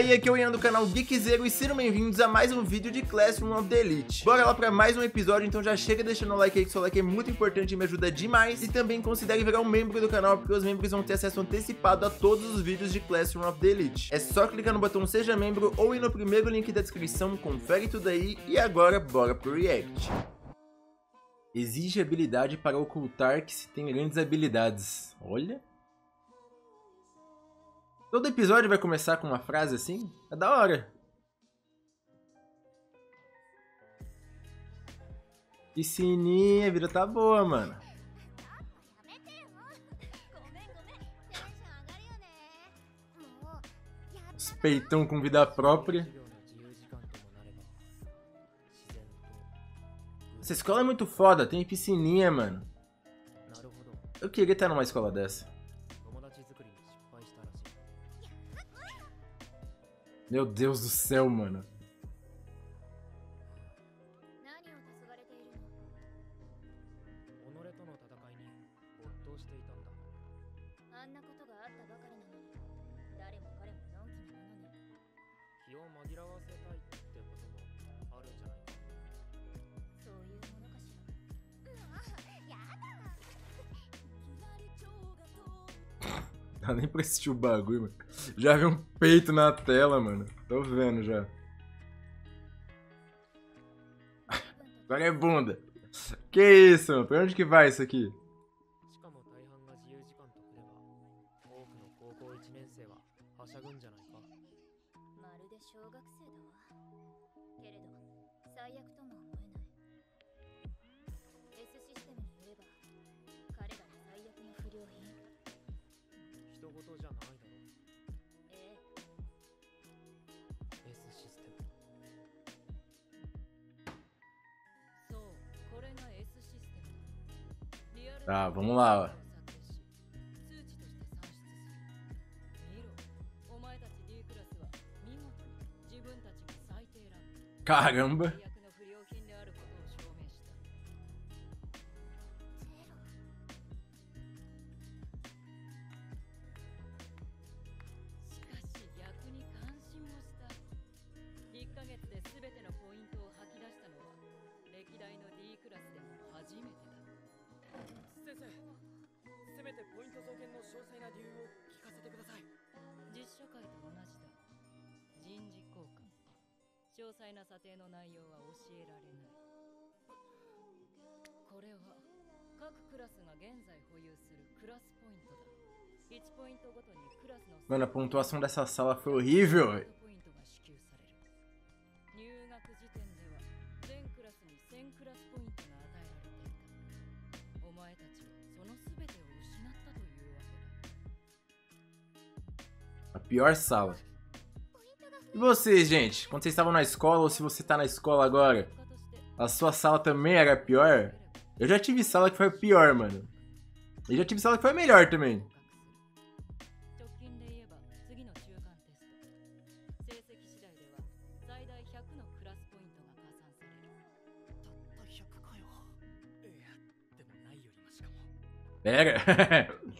aí, aqui é o Ian do canal Geekzero e sejam bem-vindos a mais um vídeo de Classroom of the Elite. Bora lá pra mais um episódio, então já chega deixando o like aí, que seu like é muito importante e me ajuda demais. E também considere virar um membro do canal, porque os membros vão ter acesso antecipado a todos os vídeos de Classroom of the Elite. É só clicar no botão Seja Membro ou ir no primeiro link da descrição, confere tudo aí e agora bora pro React. Exige habilidade para ocultar que se tem grandes habilidades. Olha... Todo episódio vai começar com uma frase assim? É da hora. Piscininha, a vida tá boa, mano. Os peitão com vida própria. Essa escola é muito foda, tem piscininha, mano. Eu queria estar numa escola dessa. Meu Deus do céu, mano. Dá nem pra assistir o bagulho, mano. Já vi um peito na tela, mano. Tô vendo já. Agora é bunda. Que isso, mano? Pra onde que vai isso aqui? Tá, vamos lá. Caramba. 詳細な査定の内容は教えられない。これは各クラスが現在保有するクラスポイントだ。1ポイントごとにクラスのマナポイントはそんささわポイントが支給される。入学時点では全クラスに1000クラスポイントが与えられていた。お前たちはそのすべてを失ったというわけだ。E vocês, gente? Quando vocês estavam na escola ou se você tá na escola agora, a sua sala também era pior? Eu já tive sala que foi pior, mano. E já tive sala que foi melhor também. Pega!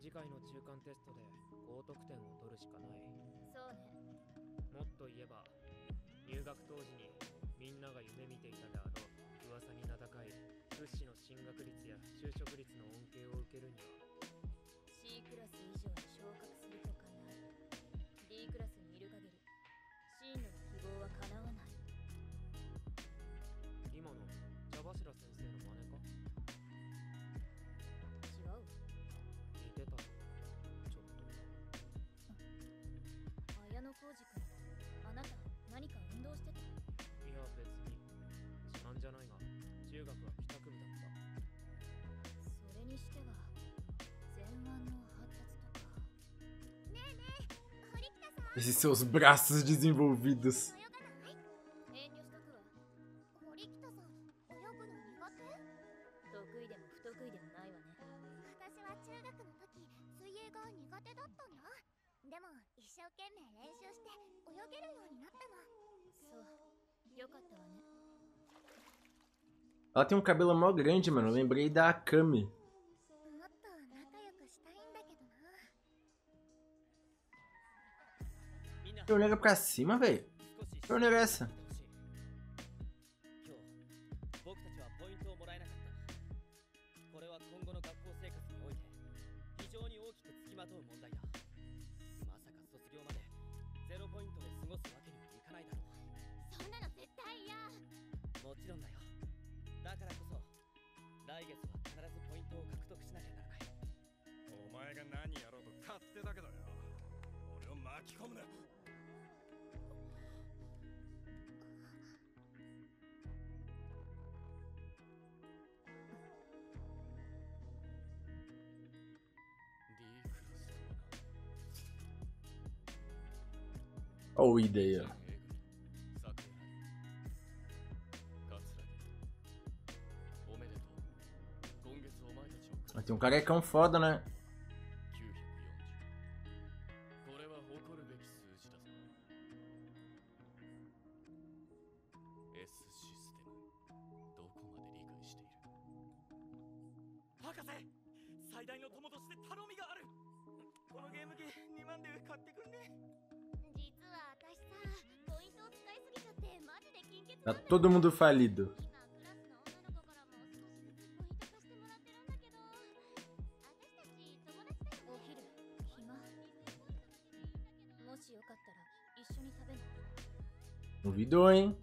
次回の中間テストで高得点を取るしかない。そうね。もっと言えば入学当時にみんなが夢見ていたであろう噂に名高い物資の進学率や就職率の恩恵を受けるには C クラス以上に昇格するとかな D クラスゃないが中学は北区だったそれにしては前腕の発達とかねえねえ Esses seus braços desenvolvidos. Ela tem um cabelo mó grande, mano. Eu lembrei da Akami. Eu nego pra cima, velho. Eu nego essa. 来月は必ずポイントを獲得しなきゃならない。お前が何やろうと勝手だけどよ。俺を巻き込むな。Ó o Tem um carecão foda, né? Tá todo mundo falido. doing?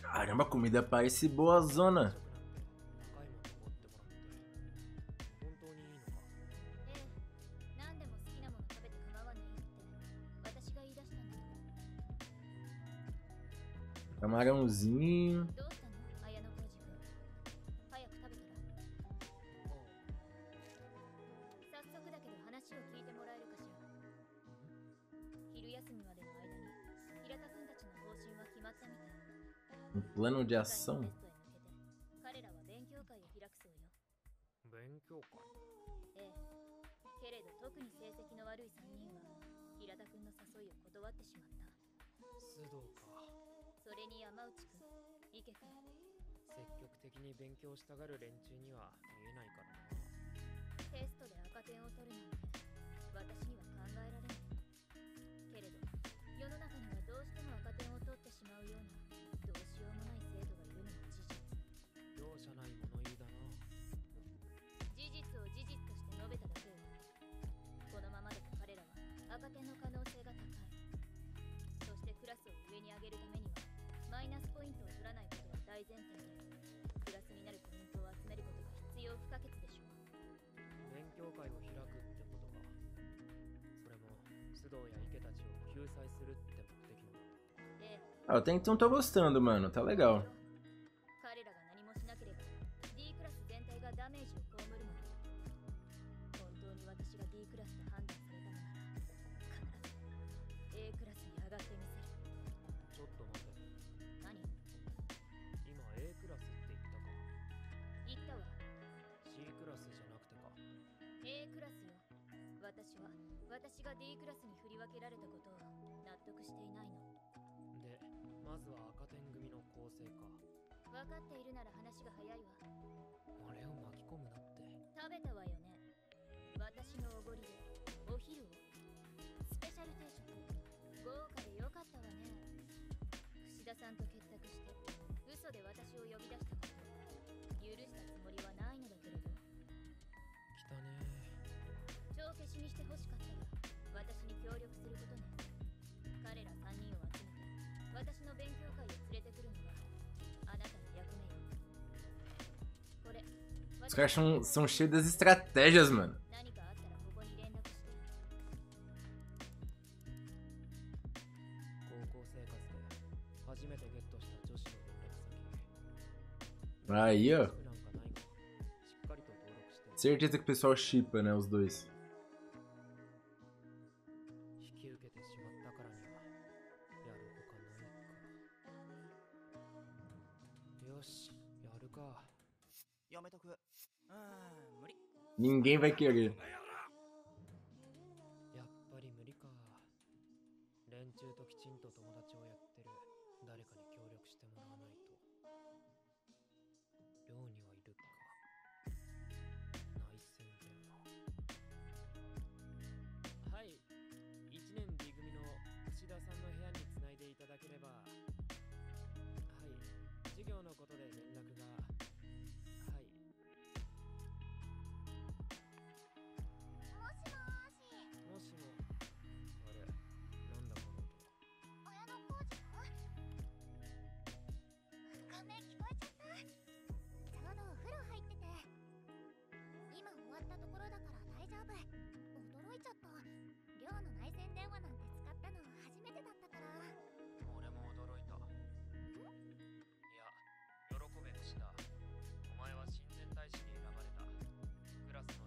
Caramba, a comida parece boa zona. Camarãozinho. Um plano de 今 ação? 回のテストへ向けて彼らは勉強会を開くそうよ勉強会ええけれど特に成績の悪い3人は平田君の誘いを断ってしまった須藤かそれに山内君池君積極的に勉強したがる連中には見えないからなテストで赤点を取るなんて私には上げるためにはマイナスポイントを取らないことは大前提でプラスになるポイントを集めることが必要不可欠でしょう勉強会を開くってことかそれも須藤や池たちを救済するって目的のええ Ah, até então tô gostando, mano. Tá legal. 私は私が D クラスに振り分けられたことを納得していないの。でまずは赤点組の構成か。分かっているなら話が早いわ。俺を巻き込むなって。食べたわよね。私のおごりでお昼を。スペシャル定食。豪華でよかったわね。串田さんと結託して嘘で私を呼び出したこと。許した勉強会へ連れてくるのはあなたの役目よこれ Os caras são, são cheios das estratégias, mano. Aí, ó. Certeza que o pessoal chipa, né? Os dois. よし、やるか。やめとく。うん、無理。Ninguém vai querer. やっぱり無理か。連中ときちんと友達をやってる誰かに協力してもらわないと。寮にはいるか。内戦だよな。はい、一年 D 組の串田さんの部屋につないでいただければ。業のことで連絡が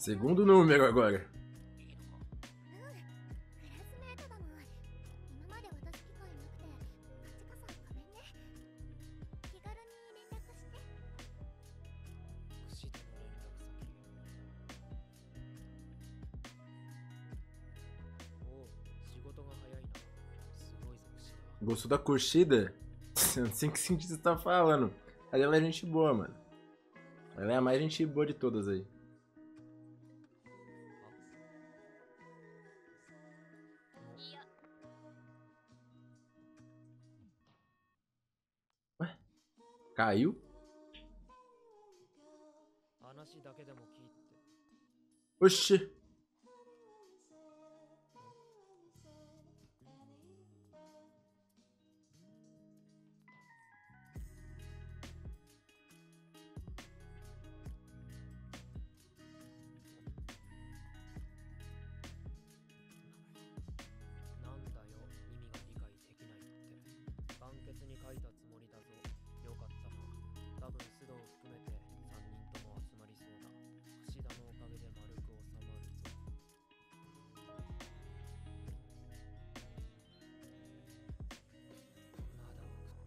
Segundo número agora. Gostou da curtida? Não sei que sentido você tá falando. Ela é gente boa, mano. Ela é a mais gente boa de todas aí. Caiu? Oxi.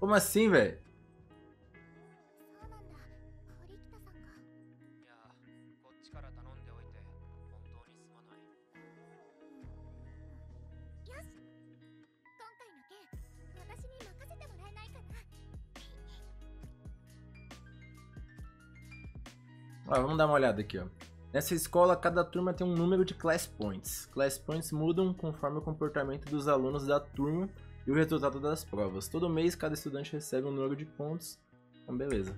Como assim, velho? Ó, vamos dar uma olhada aqui, ó. Nessa escola, cada turma tem um número de class points. Class points mudam conforme o comportamento dos alunos da turma e o resultado das provas. Todo mês, cada estudante recebe um número de pontos. Então, beleza.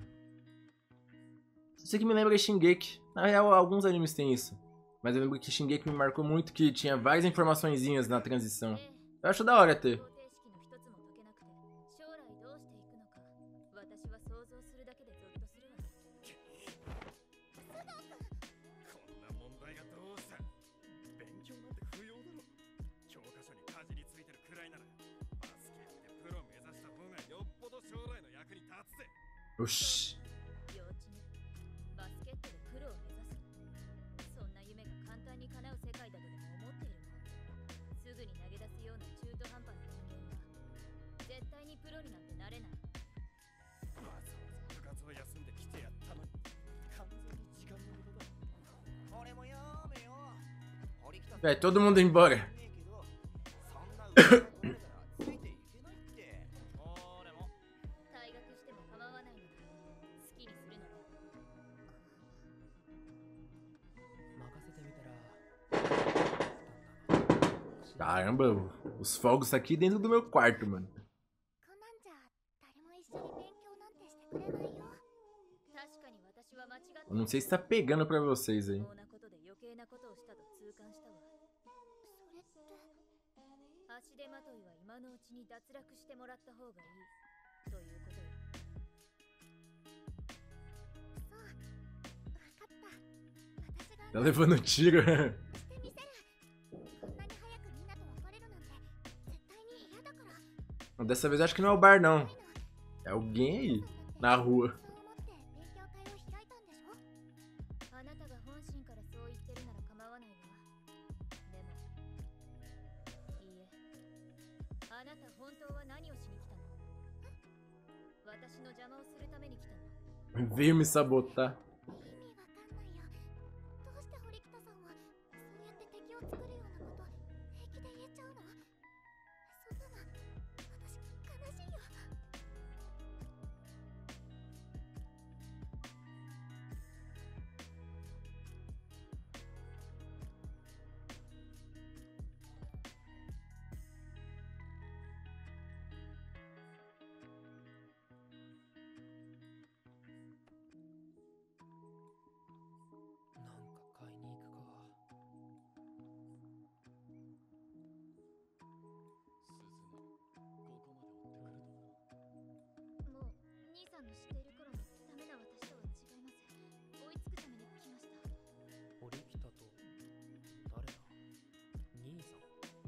Isso aqui me lembra Shingeki. Na real, alguns animes têm isso. Mas eu lembro que Shingeki me marcou muito, que tinha várias informaçõezinhas na transição. Eu acho da hora ter. よし。幼稚園バスケットでプロを目指すそんな夢が簡単に叶う世界だとでも思っているわすぐに投げ出すような中途半端な人間は絶対にプロになんてなれないわざわざ部活を休んで来てやったのに完全に時間の無駄だこもやめよ堀北さん todo Caramba, os fogos tá aqui dentro do meu quarto, mano. Eu não sei se tá pegando pra vocês aí. Tá levando tiro. Dessa vez eu acho que não é o bar, não. É alguém aí, na rua. Veio me sabotar.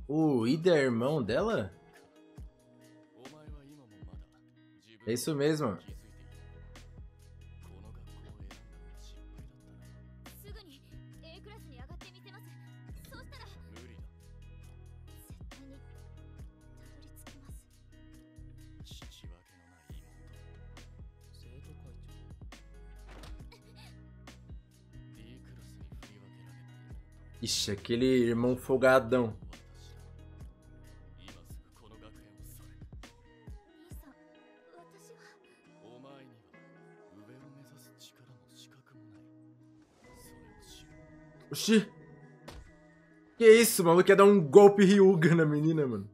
O Ida é irmão dela? É isso mesmo. Ixi, aquele irmão folgadão. Oxi. Que isso, mano? quer dar um golpe Ryuga na menina, mano.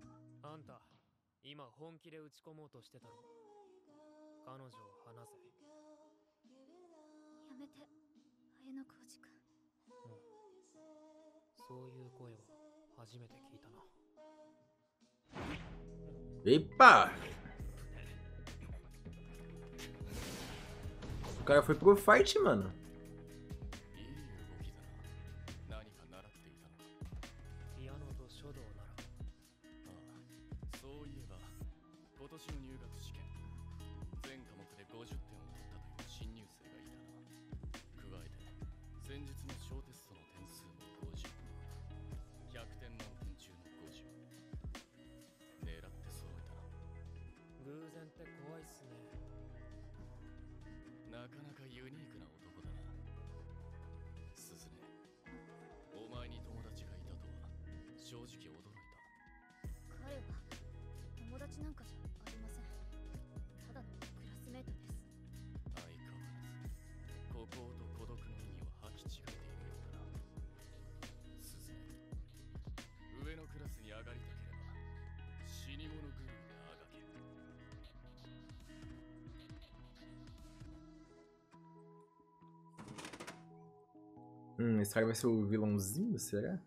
Epa! O cara foi pro fight, mano. 直驚いた。彼は友達なんかじゃありません。ただのクラスメートです。相変わらず孤高と孤独の意味は履き違えているようだな。鈴上のクラスに上がりたければ死に物狂いであがける。Hum, esse cara vai ser o vilãozinho, será?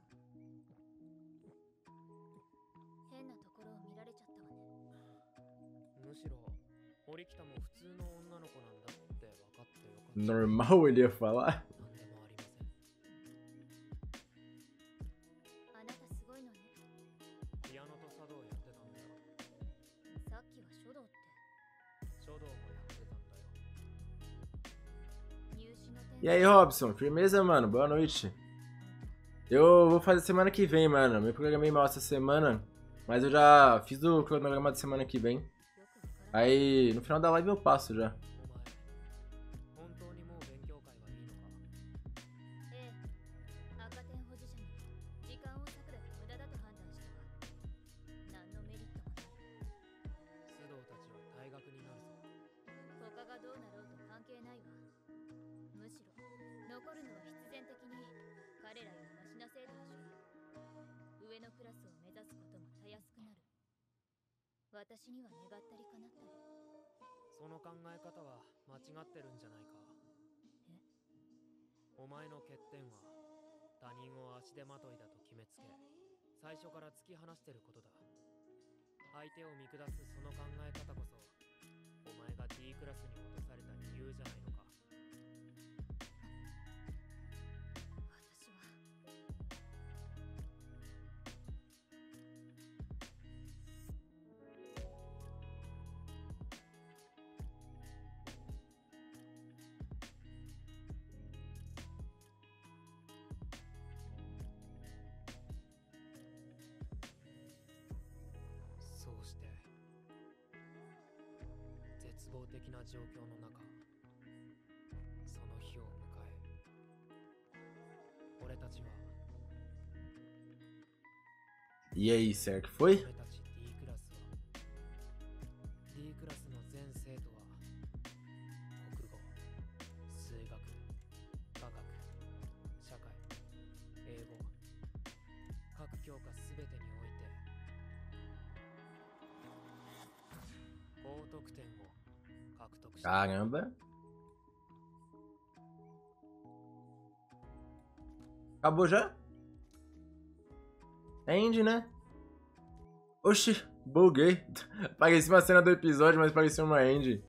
normal ele ia falar? E aí, Robson, firmeza, mano? Boa noite. Eu vou fazer semana que vem, mano. Me programei mal essa semana, mas eu já fiz o cronograma da semana que vem. Aí, no final da live eu passo já. 最初から突き放してることだ。相手を見下すその考え方こそお前が D クラスに落とされた理由じゃないのか。絶望的な状況の中その日を迎え俺たちは E aí, será que foi? Caramba. Acabou já? End, né? Oxi, buguei. Parecia uma cena do episódio, mas parecia uma end.